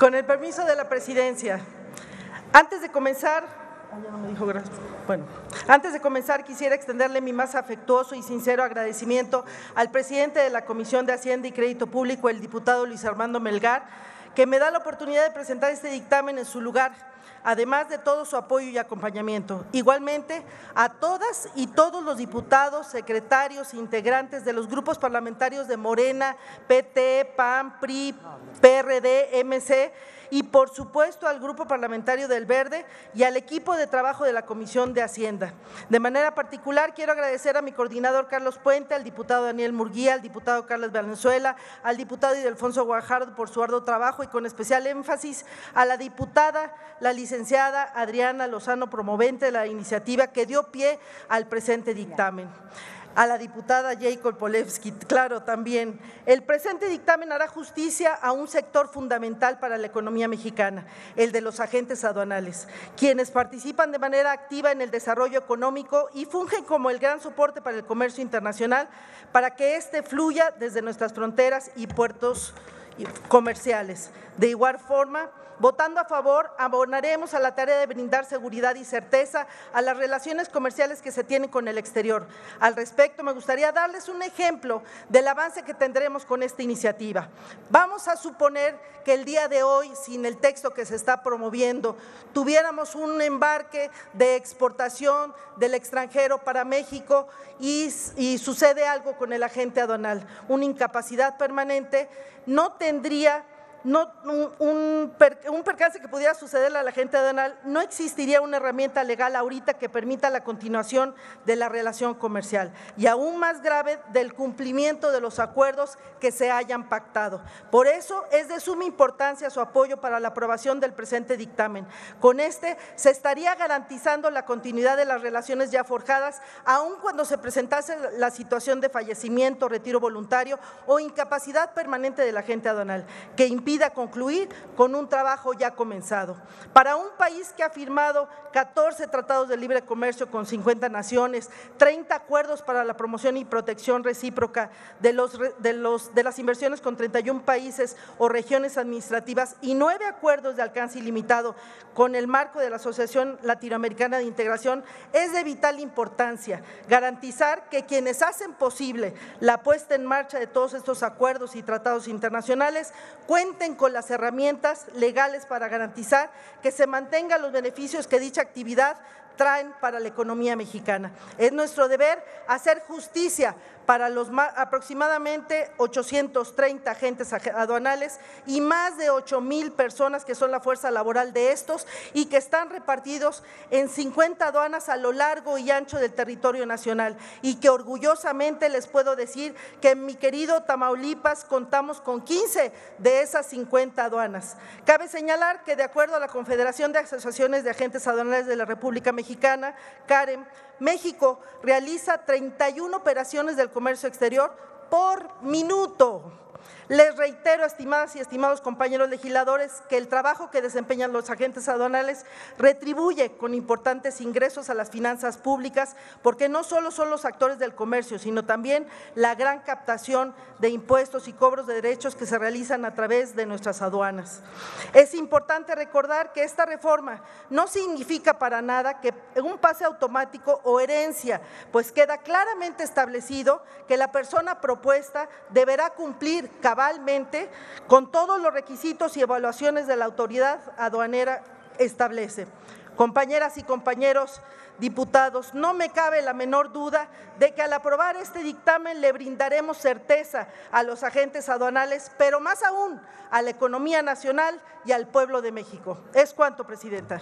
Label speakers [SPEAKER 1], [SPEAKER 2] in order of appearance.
[SPEAKER 1] Con el permiso de la presidencia, antes de comenzar, ah. Bueno, antes de comenzar quisiera extenderle mi más afectuoso y sincero agradecimiento al presidente de la Comisión de Hacienda y Crédito Público, el diputado Luis Armando Melgar, que me da la oportunidad de presentar este dictamen en su lugar además de todo su apoyo y acompañamiento. Igualmente, a todas y todos los diputados, secretarios, integrantes de los grupos parlamentarios de Morena, PT, PAN, PRI, PRD, MC y por supuesto al Grupo Parlamentario del Verde y al equipo de trabajo de la Comisión de Hacienda. De manera particular quiero agradecer a mi coordinador Carlos Puente, al diputado Daniel Murguía, al diputado Carlos Valenzuela, al diputado Idelfonso Guajardo por su arduo trabajo y con especial énfasis a la diputada, la licenciada Adriana Lozano, promovente de la iniciativa que dio pie al presente dictamen a la diputada Jacob Polewski, claro, también. El presente dictamen hará justicia a un sector fundamental para la economía mexicana, el de los agentes aduanales, quienes participan de manera activa en el desarrollo económico y fungen como el gran soporte para el comercio internacional, para que éste fluya desde nuestras fronteras y puertos comerciales. De igual forma, votando a favor, abonaremos a la tarea de brindar seguridad y certeza a las relaciones comerciales que se tienen con el exterior. Al respecto, me gustaría darles un ejemplo del avance que tendremos con esta iniciativa. Vamos a suponer que el día de hoy, sin el texto que se está promoviendo, tuviéramos un embarque de exportación del extranjero para México y, y sucede algo con el agente aduanal, una incapacidad permanente, no tendría no, un, percance que pudiera sucederle a la gente aduanal, no existiría una herramienta legal ahorita que permita la continuación de la relación comercial y aún más grave del cumplimiento de los acuerdos que se hayan pactado. Por eso es de suma importancia su apoyo para la aprobación del presente dictamen. Con este se estaría garantizando la continuidad de las relaciones ya forjadas, aun cuando se presentase la situación de fallecimiento, retiro voluntario o incapacidad permanente de la gente aduanal, que impide a concluir con un trabajo ya comenzado. Para un país que ha firmado 14 tratados de libre comercio con 50 naciones, 30 acuerdos para la promoción y protección recíproca de, los, de, los, de las inversiones con 31 países o regiones administrativas y nueve acuerdos de alcance ilimitado con el marco de la Asociación Latinoamericana de Integración, es de vital importancia garantizar que quienes hacen posible la puesta en marcha de todos estos acuerdos y tratados internacionales con las herramientas legales para garantizar que se mantengan los beneficios que dicha actividad traen para la economía mexicana. Es nuestro deber hacer justicia para los aproximadamente 830 agentes aduanales y más de 8 mil personas que son la fuerza laboral de estos y que están repartidos en 50 aduanas a lo largo y ancho del territorio nacional y que orgullosamente les puedo decir que en mi querido Tamaulipas contamos con 15 de esas 50 aduanas. Cabe señalar que de acuerdo a la Confederación de Asociaciones de Agentes Aduanales de la República Mexicana, CAREM, México realiza 31 operaciones del comercio exterior por minuto. Les reitero, estimadas y estimados compañeros legisladores, que el trabajo que desempeñan los agentes aduanales retribuye con importantes ingresos a las finanzas públicas, porque no solo son los actores del comercio, sino también la gran captación de impuestos y cobros de derechos que se realizan a través de nuestras aduanas. Es importante recordar que esta reforma no significa para nada que un pase automático o herencia, pues queda claramente establecido que la persona propuesta deberá cumplir cabalmente con todos los requisitos y evaluaciones de la autoridad aduanera establece. Compañeras y compañeros diputados, no me cabe la menor duda de que al aprobar este dictamen le brindaremos certeza a los agentes aduanales, pero más aún a la economía nacional y al pueblo de México. Es cuanto, Presidenta.